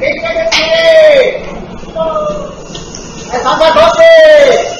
限界ですねは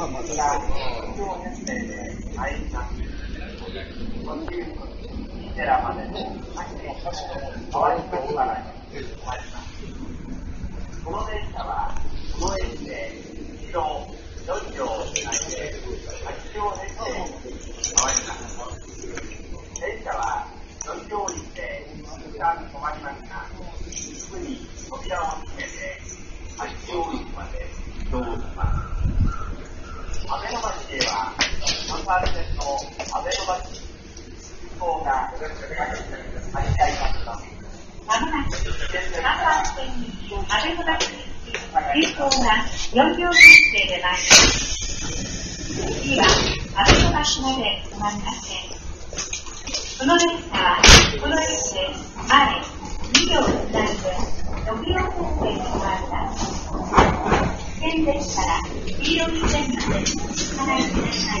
この電車は、この駅で、一度、4両をつないで、8両編成に回ります。電車は、4両にて、一旦止まりますが、すぐに扉を閉めて、8両駅まで移動します。安倍の町では、3番線の安倍の町飛行が走り合います、まもなく3番線に安倍の橋に急行が4両編成で参ります。次は安倍の橋まで止まりません。この列車はこの駅で前2両つないで6両編成に参ります。現列から黄色い線までお払いください。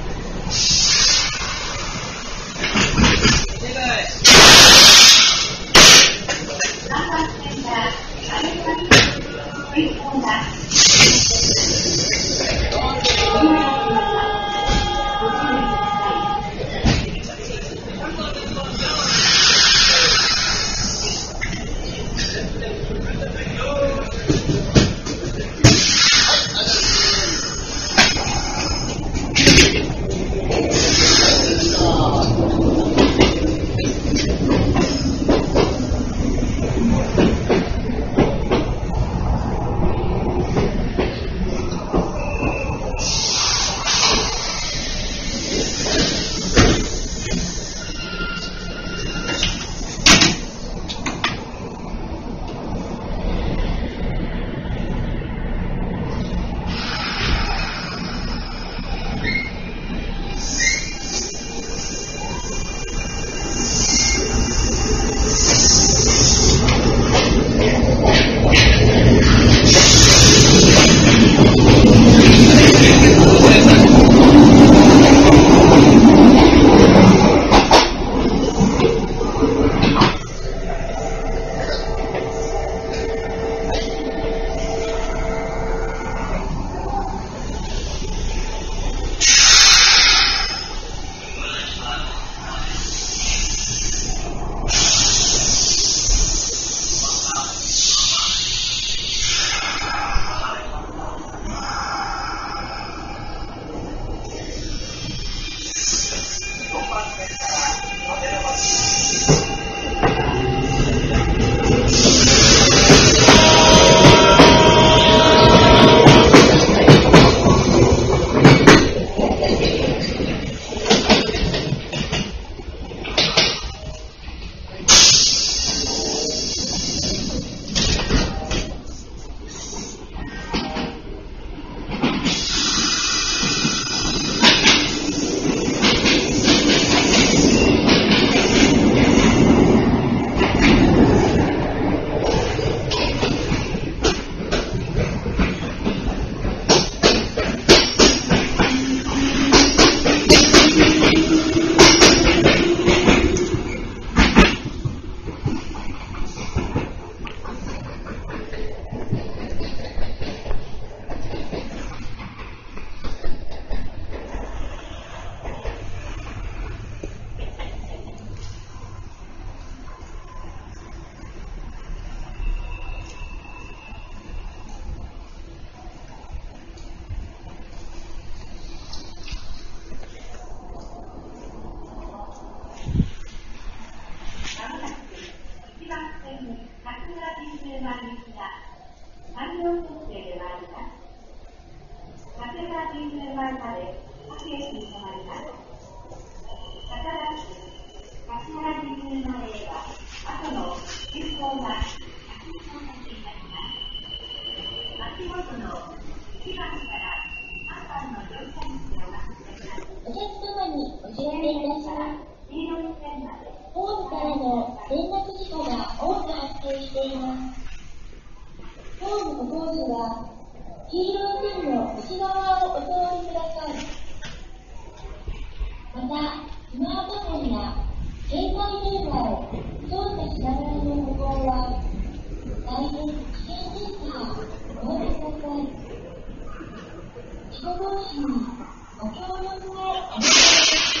ホームの工事は、黄色い線の内側をお通りください。また、スマートフォンや携帯電話を操作しながらの歩行は、大変危険ですから、お待ちください。事故防止にご協力をお願いします。「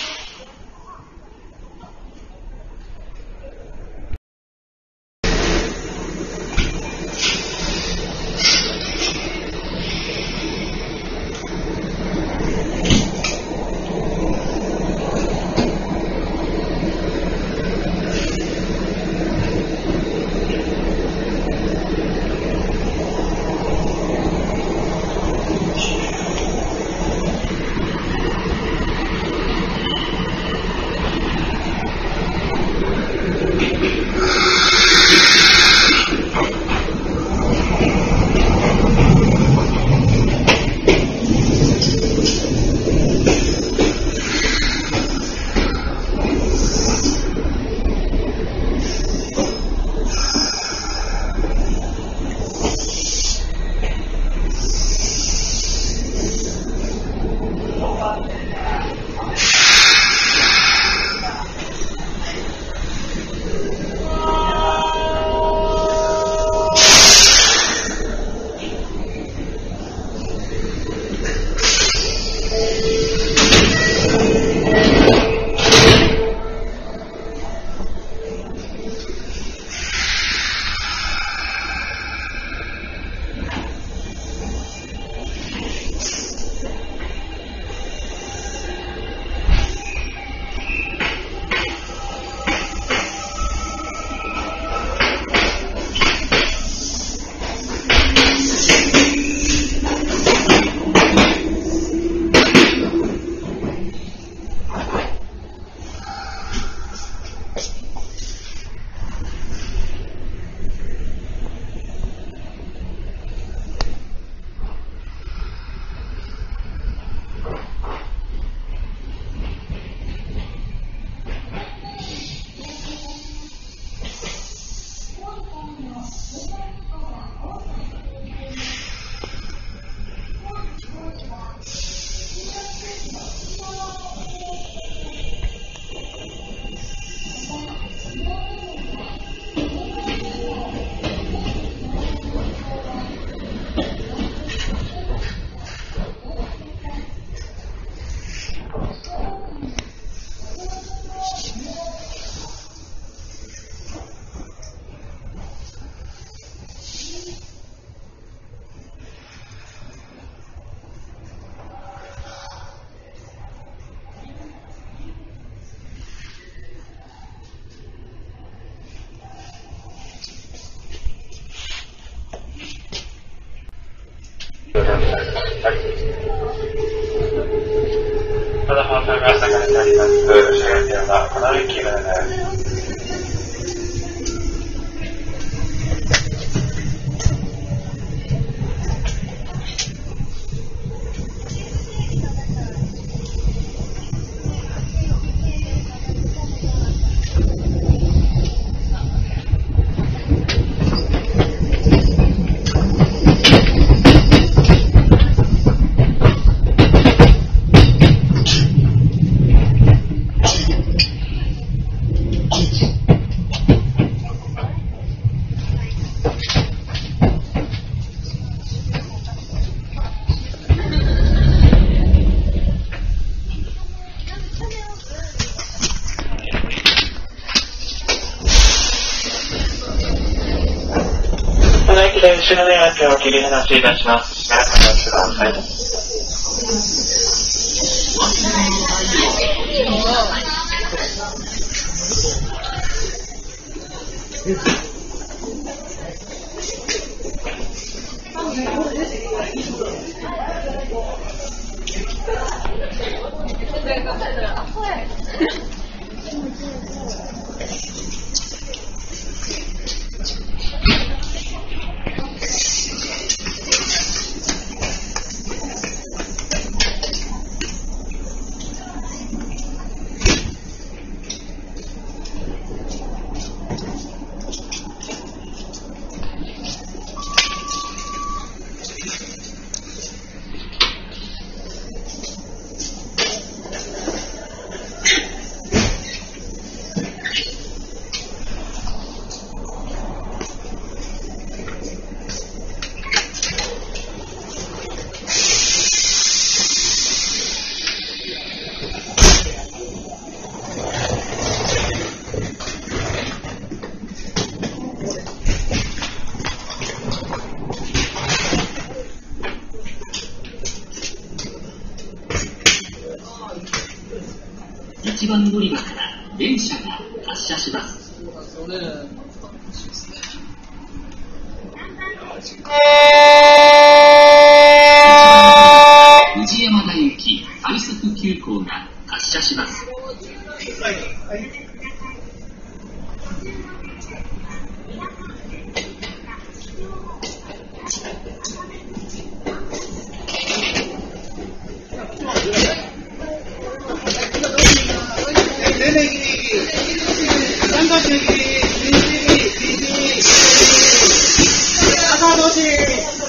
ただ放送が朝からなります。後ろにはこの駅まで。後ろのやつを切り離しいたします。しばらくお待ちください。一番乗り場から電車が発車します。宇治山田行き快速急行が発車します。楽しい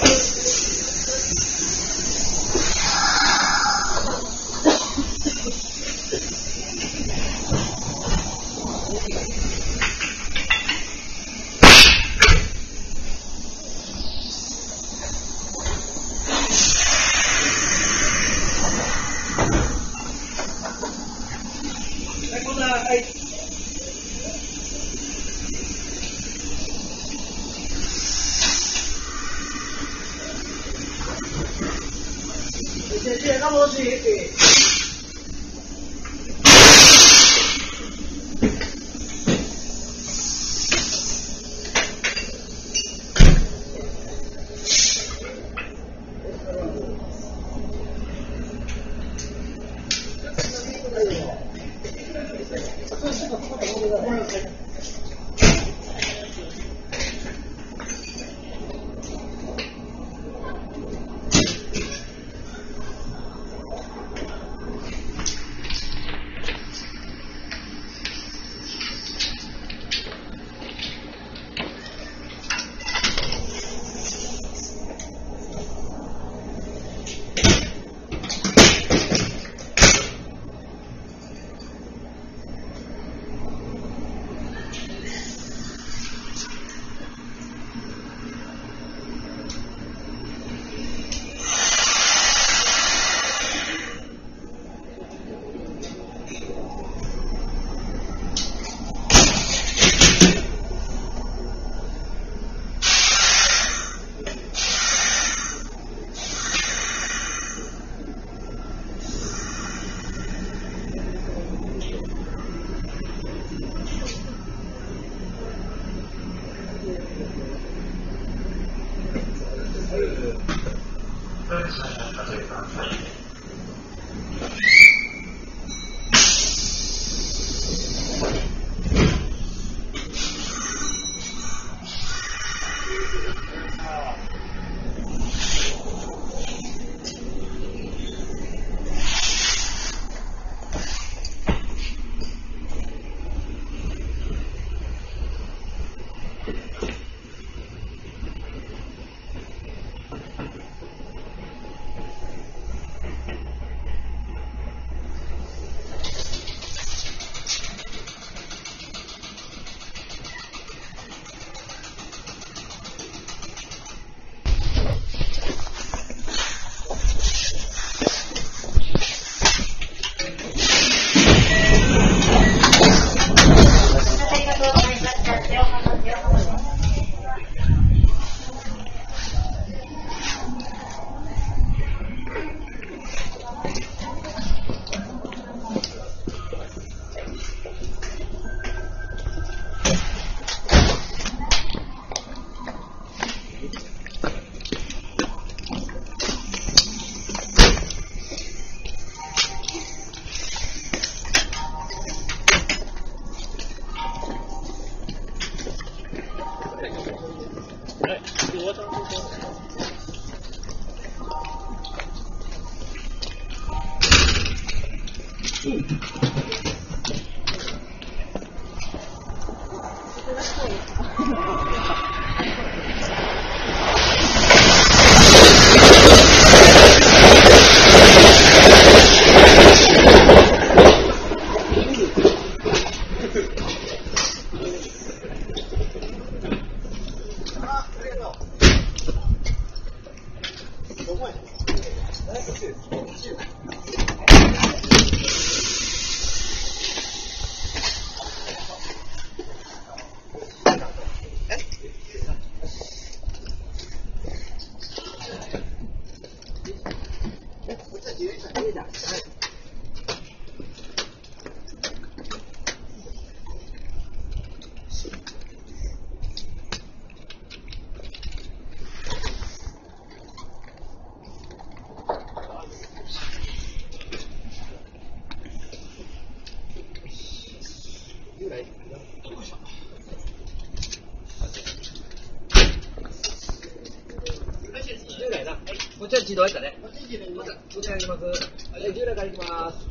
こっちは自動やったね。こっちこっち上げます。はい、従来からい。きます。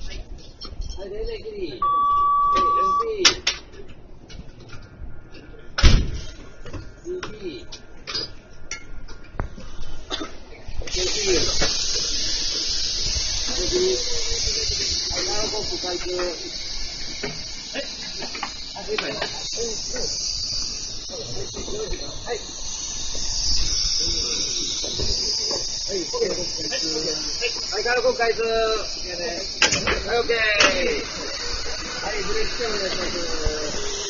はい、冷静切り。はい、順次。次。次。次。はい、ナーコップ開通。はい。あ、正解。うん、うん。はい。はい、はい、カード開通。はい、オッケー。はい、ブレーキお願いします。